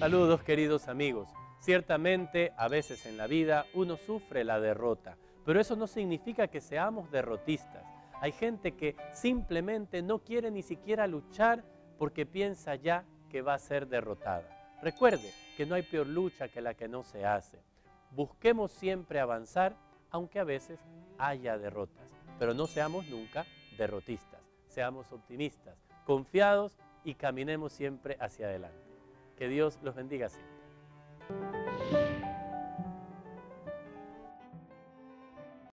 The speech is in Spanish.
Saludos queridos amigos. Ciertamente a veces en la vida uno sufre la derrota, pero eso no significa que seamos derrotistas. Hay gente que simplemente no quiere ni siquiera luchar porque piensa ya que va a ser derrotada. Recuerde que no hay peor lucha que la que no se hace. Busquemos siempre avanzar, aunque a veces haya derrotas, pero no seamos nunca derrotistas. Seamos optimistas, confiados y caminemos siempre hacia adelante. Que Dios los bendiga siempre.